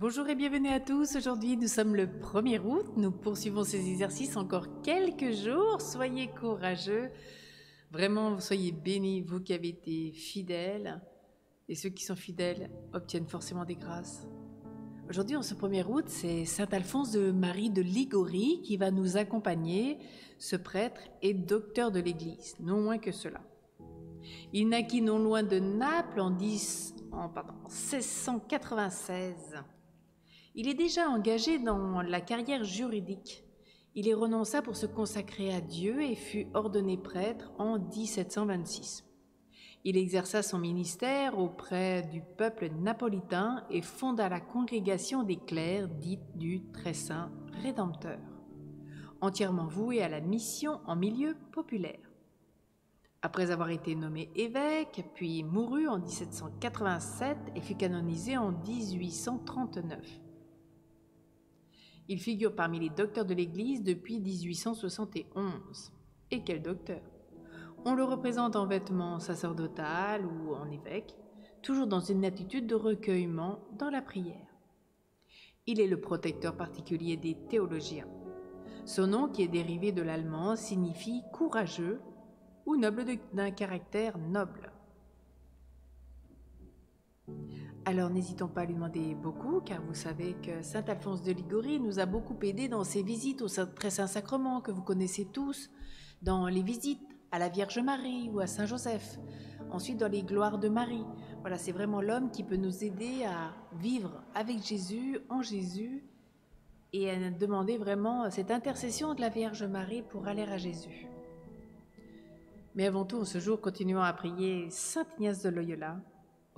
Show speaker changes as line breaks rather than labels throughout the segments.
Bonjour et bienvenue à tous. Aujourd'hui, nous sommes le 1er août. Nous poursuivons ces exercices encore quelques jours. Soyez courageux. Vraiment, soyez bénis, vous qui avez été fidèles. Et ceux qui sont fidèles obtiennent forcément des grâces. Aujourd'hui, en ce 1er août, c'est Saint Alphonse de Marie de Ligorie qui va nous accompagner. Ce prêtre est docteur de l'Église, non moins que cela. Il naquit non loin de Naples en, 10, en pardon, 1696. Il est déjà engagé dans la carrière juridique. Il y renonça pour se consacrer à Dieu et fut ordonné prêtre en 1726. Il exerça son ministère auprès du peuple napolitain et fonda la congrégation des clercs dite du Très Saint Rédempteur, entièrement vouée à la mission en milieu populaire. Après avoir été nommé évêque, puis mourut en 1787 et fut canonisé en 1839. Il figure parmi les docteurs de l'Église depuis 1871. Et quel docteur? On le représente en vêtements sacerdotal ou en évêque, toujours dans une attitude de recueillement dans la prière. Il est le protecteur particulier des théologiens. Son nom, qui est dérivé de l'allemand, signifie courageux ou noble d'un caractère noble. Alors n'hésitons pas à lui demander beaucoup, car vous savez que Saint Alphonse de Ligorie nous a beaucoup aidé dans ses visites au Très Saint Sacrement que vous connaissez tous, dans les visites à la Vierge Marie ou à Saint Joseph, ensuite dans les gloires de Marie. Voilà, c'est vraiment l'homme qui peut nous aider à vivre avec Jésus, en Jésus, et à demander vraiment cette intercession de la Vierge Marie pour aller à Jésus. Mais avant tout, en ce jour, continuons à prier Saint Ignace de Loyola,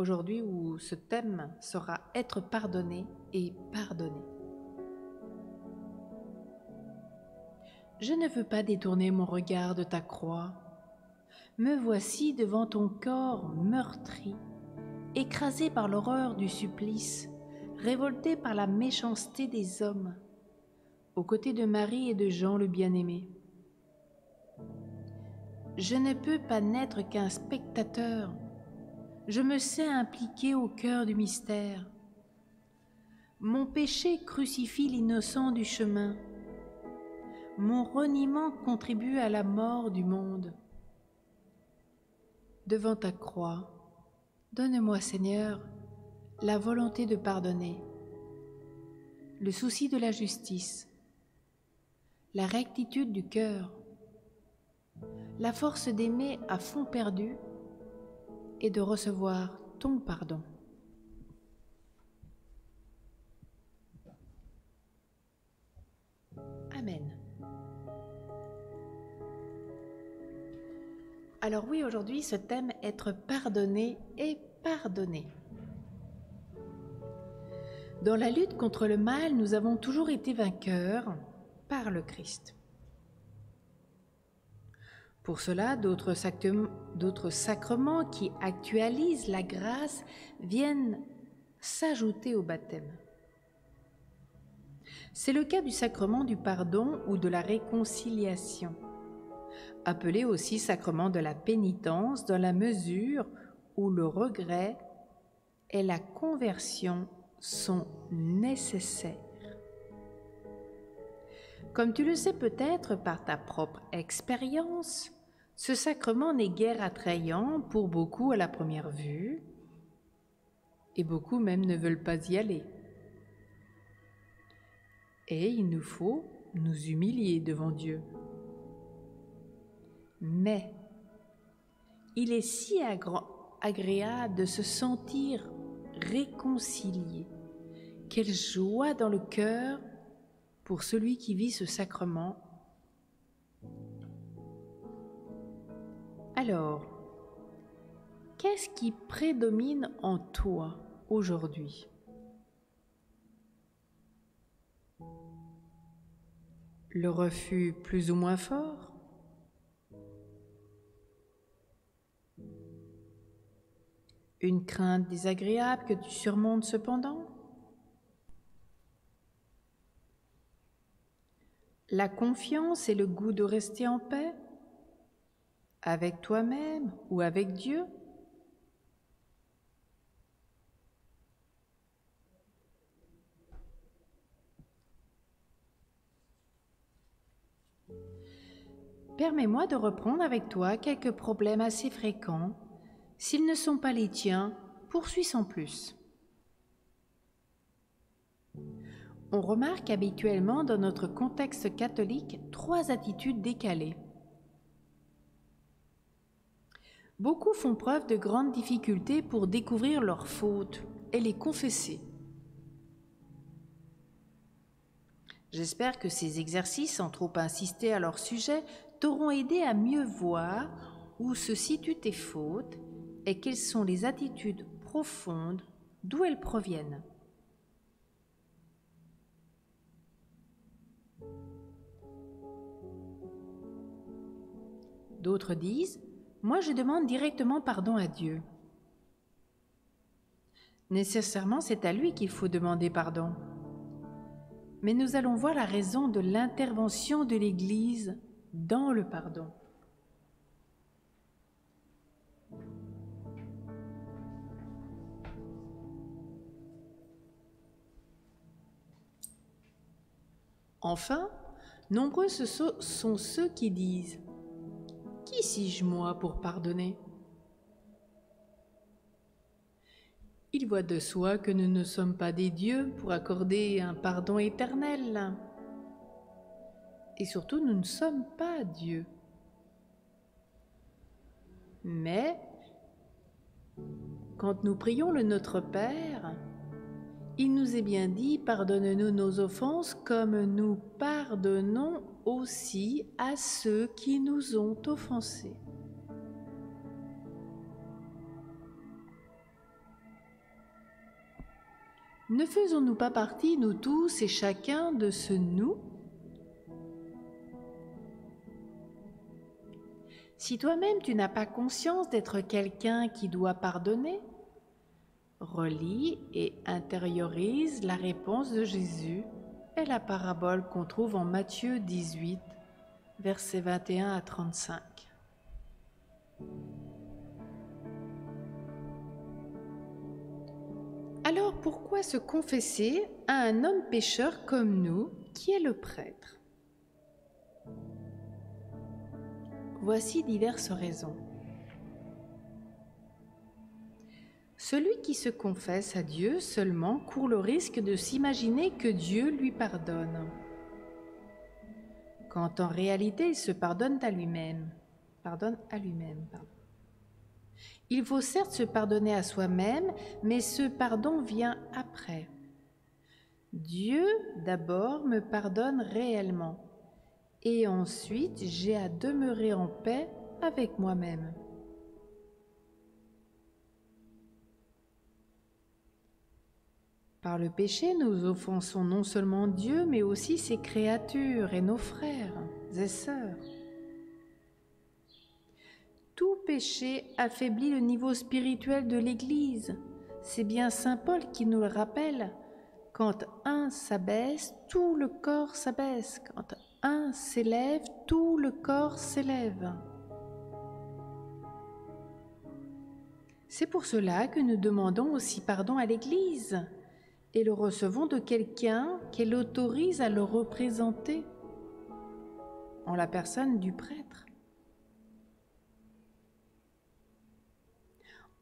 aujourd'hui où ce thème sera être pardonné et pardonné. Je ne veux pas détourner mon regard de ta croix. Me voici devant ton corps meurtri, écrasé par l'horreur du supplice, révolté par la méchanceté des hommes, aux côtés de Marie et de Jean le bien-aimé. Je ne peux pas n'être qu'un spectateur je me sais impliqué au cœur du mystère. Mon péché crucifie l'innocent du chemin. Mon reniement contribue à la mort du monde. Devant ta croix, donne-moi, Seigneur, la volonté de pardonner, le souci de la justice, la rectitude du cœur, la force d'aimer à fond perdu et de recevoir ton pardon. Amen. Alors oui, aujourd'hui, ce thème être pardonné et pardonné. Dans la lutte contre le mal, nous avons toujours été vainqueurs par le Christ. Pour cela, d'autres sacrements qui actualisent la grâce viennent s'ajouter au baptême. C'est le cas du sacrement du pardon ou de la réconciliation, appelé aussi sacrement de la pénitence dans la mesure où le regret et la conversion sont nécessaires. Comme tu le sais peut-être par ta propre expérience, ce sacrement n'est guère attrayant pour beaucoup à la première vue, et beaucoup même ne veulent pas y aller. Et il nous faut nous humilier devant Dieu. Mais il est si agréable de se sentir réconcilié. Quelle joie dans le cœur pour celui qui vit ce sacrement. Alors, qu'est-ce qui prédomine en toi aujourd'hui? Le refus plus ou moins fort? Une crainte désagréable que tu surmontes cependant? la confiance et le goût de rester en paix avec toi-même ou avec Dieu? Permets-moi de reprendre avec toi quelques problèmes assez fréquents. S'ils ne sont pas les tiens, poursuis sans plus. On remarque habituellement dans notre contexte catholique trois attitudes décalées. Beaucoup font preuve de grandes difficultés pour découvrir leurs fautes et les confesser. J'espère que ces exercices, sans trop insister à leur sujet, t'auront aidé à mieux voir où se situent tes fautes et quelles sont les attitudes profondes d'où elles proviennent. D'autres disent, moi je demande directement pardon à Dieu. Nécessairement, c'est à lui qu'il faut demander pardon. Mais nous allons voir la raison de l'intervention de l'Église dans le pardon. Enfin, nombreux sont ceux qui disent Suis-je moi pour pardonner? Il voit de soi que nous ne sommes pas des dieux pour accorder un pardon éternel. Et surtout, nous ne sommes pas Dieu. Mais, quand nous prions le Notre Père, il nous est bien dit, pardonne-nous nos offenses comme nous pardonnons aussi à ceux qui nous ont offensés. Ne faisons-nous pas partie, nous tous et chacun, de ce nous? Si toi-même tu n'as pas conscience d'être quelqu'un qui doit pardonner, relis et intériorise la réponse de Jésus et la parabole qu'on trouve en Matthieu 18, versets 21 à 35. Alors pourquoi se confesser à un homme pécheur comme nous qui est le prêtre? Voici diverses raisons. Celui qui se confesse à Dieu seulement court le risque de s'imaginer que Dieu lui pardonne, quand en réalité il se pardonne à lui-même. Il faut certes se pardonner à soi-même, mais ce pardon vient après. Dieu d'abord me pardonne réellement, et ensuite j'ai à demeurer en paix avec moi-même. Par le péché, nous offensons non seulement Dieu, mais aussi ses créatures et nos frères et sœurs. Tout péché affaiblit le niveau spirituel de l'Église. C'est bien Saint Paul qui nous le rappelle. Quand un s'abaisse, tout le corps s'abaisse. Quand un s'élève, tout le corps s'élève. C'est pour cela que nous demandons aussi pardon à l'Église et le recevons de quelqu'un qu'elle autorise à le représenter en la personne du prêtre.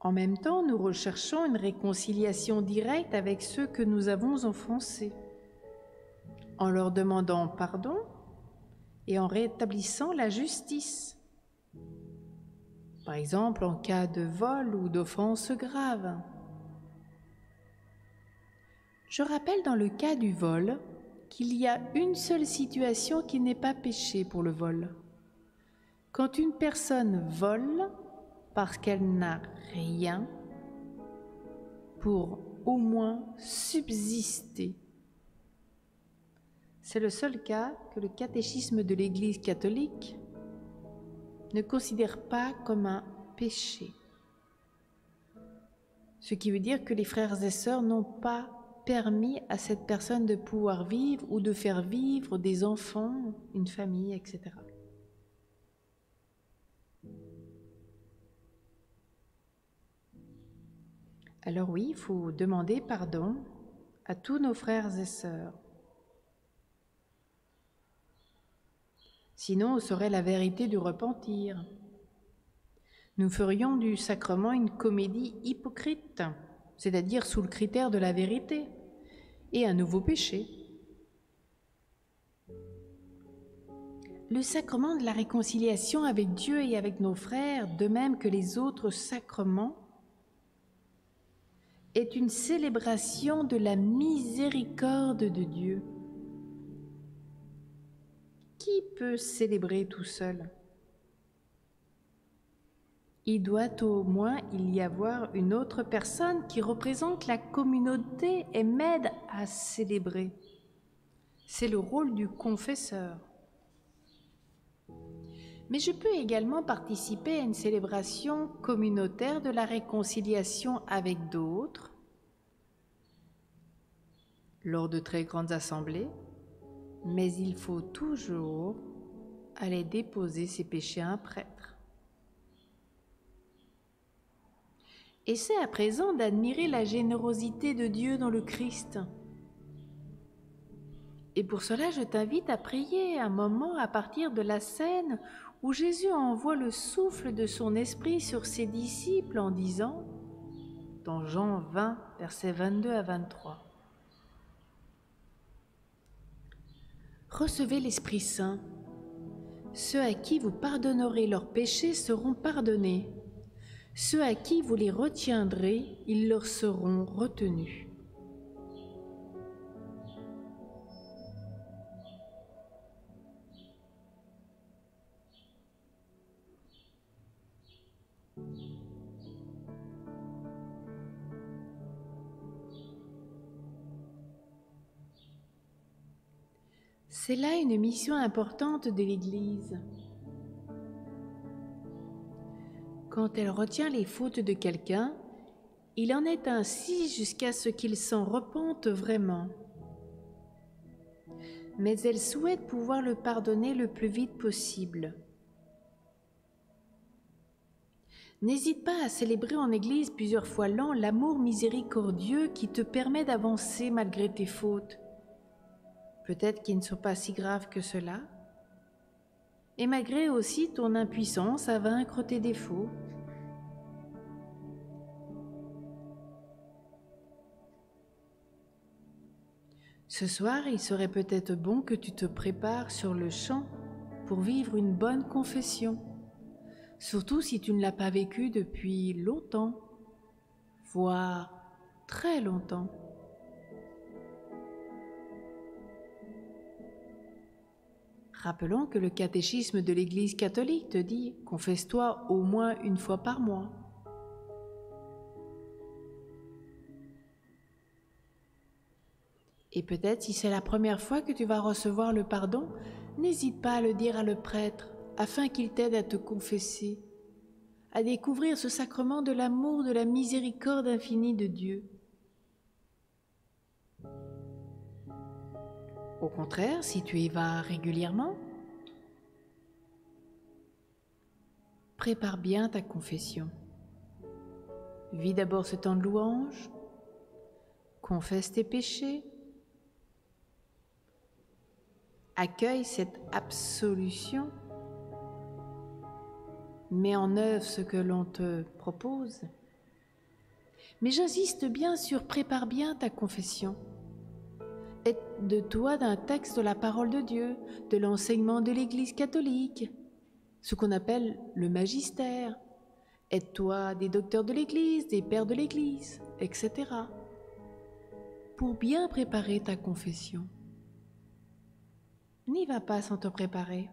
En même temps, nous recherchons une réconciliation directe avec ceux que nous avons offensés, en leur demandant pardon et en rétablissant la justice. Par exemple, en cas de vol ou d'offense grave. Je rappelle dans le cas du vol qu'il y a une seule situation qui n'est pas péché pour le vol. Quand une personne vole parce qu'elle n'a rien pour au moins subsister. C'est le seul cas que le catéchisme de l'Église catholique ne considère pas comme un péché. Ce qui veut dire que les frères et sœurs n'ont pas permis à cette personne de pouvoir vivre ou de faire vivre des enfants, une famille, etc. Alors oui, il faut demander pardon à tous nos frères et sœurs. Sinon, ce serait la vérité du repentir. Nous ferions du sacrement une comédie hypocrite, c'est-à-dire sous le critère de la vérité, et un nouveau péché. Le sacrement de la réconciliation avec Dieu et avec nos frères, de même que les autres sacrements, est une célébration de la miséricorde de Dieu. Qui peut célébrer tout seul? Il doit au moins y avoir une autre personne qui représente la communauté et m'aide à célébrer. C'est le rôle du confesseur. Mais je peux également participer à une célébration communautaire de la réconciliation avec d'autres lors de très grandes assemblées, mais il faut toujours aller déposer ses péchés à un prêtre. Essaie à présent d'admirer la générosité de Dieu dans le Christ. Et pour cela, je t'invite à prier un moment à partir de la scène où Jésus envoie le souffle de son esprit sur ses disciples en disant, dans Jean 20, versets 22 à 23, Recevez l'Esprit Saint. Ceux à qui vous pardonnerez leurs péchés seront pardonnés. Ceux à qui vous les retiendrez, ils leur seront retenus. C'est là une mission importante de l'Église. Quand elle retient les fautes de quelqu'un, il en est ainsi jusqu'à ce qu'il s'en repente vraiment. Mais elle souhaite pouvoir le pardonner le plus vite possible. N'hésite pas à célébrer en Église plusieurs fois l'an l'amour miséricordieux qui te permet d'avancer malgré tes fautes peut-être qu'ils ne sont pas si graves que cela, et malgré aussi ton impuissance à vaincre tes défauts. Ce soir, il serait peut-être bon que tu te prépares sur le champ pour vivre une bonne confession, surtout si tu ne l'as pas vécue depuis longtemps, voire très longtemps. Rappelons que le catéchisme de l'Église catholique te dit confesse-toi au moins une fois par mois. Et peut-être si c'est la première fois que tu vas recevoir le pardon, n'hésite pas à le dire à le prêtre afin qu'il t'aide à te confesser, à découvrir ce sacrement de l'amour, de la miséricorde infinie de Dieu. Au contraire, si tu y vas régulièrement, prépare bien ta confession. Vis d'abord ce temps de louange, confesse tes péchés, accueille cette absolution, mets en œuvre ce que l'on te propose. Mais j'insiste bien sur prépare bien ta confession de toi d'un texte de la parole de Dieu, de l'enseignement de l'Église catholique, ce qu'on appelle le magistère. Aide-toi des docteurs de l'Église, des pères de l'Église, etc. Pour bien préparer ta confession. N'y va pas sans te préparer.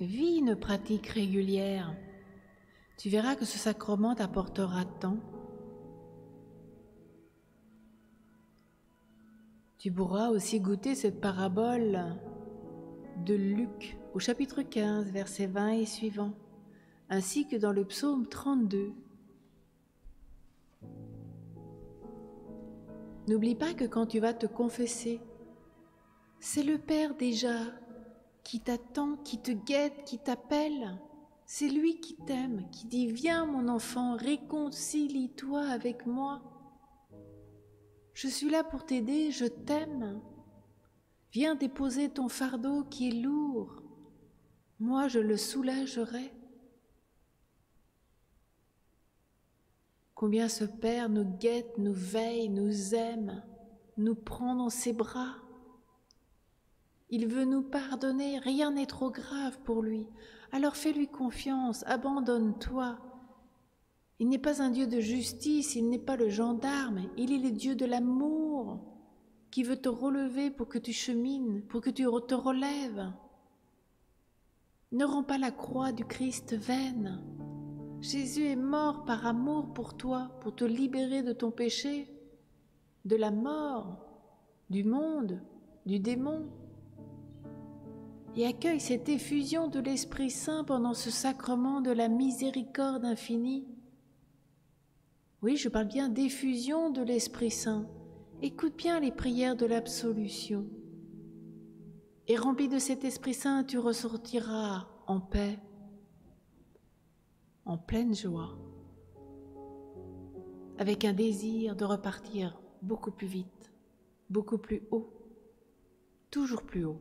Vis une pratique régulière tu verras que ce sacrement t'apportera tant. Tu pourras aussi goûter cette parabole de Luc au chapitre 15, versets 20 et suivants, ainsi que dans le psaume 32. N'oublie pas que quand tu vas te confesser, c'est le Père déjà qui t'attend, qui te guette, qui t'appelle. C'est lui qui t'aime, qui dit Viens mon enfant, réconcilie-toi avec moi. Je suis là pour t'aider, je t'aime. Viens déposer ton fardeau qui est lourd. Moi, je le soulagerai. Combien ce Père nous guette, nous veille, nous aime, nous prend dans ses bras. Il veut nous pardonner, rien n'est trop grave pour lui. Alors fais-lui confiance, abandonne-toi. Il n'est pas un Dieu de justice, il n'est pas le gendarme, il est le Dieu de l'amour qui veut te relever pour que tu chemines, pour que tu te relèves. Ne rends pas la croix du Christ vaine. Jésus est mort par amour pour toi, pour te libérer de ton péché, de la mort, du monde, du démon. Et accueille cette effusion de l'Esprit Saint pendant ce sacrement de la miséricorde infinie. Oui, je parle bien d'effusion de l'Esprit Saint. Écoute bien les prières de l'absolution. Et rempli de cet Esprit Saint, tu ressortiras en paix, en pleine joie, avec un désir de repartir beaucoup plus vite, beaucoup plus haut, toujours plus haut,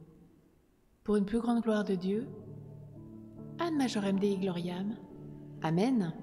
pour une plus grande gloire de Dieu. Ad majorem Dei Gloriam. Amen.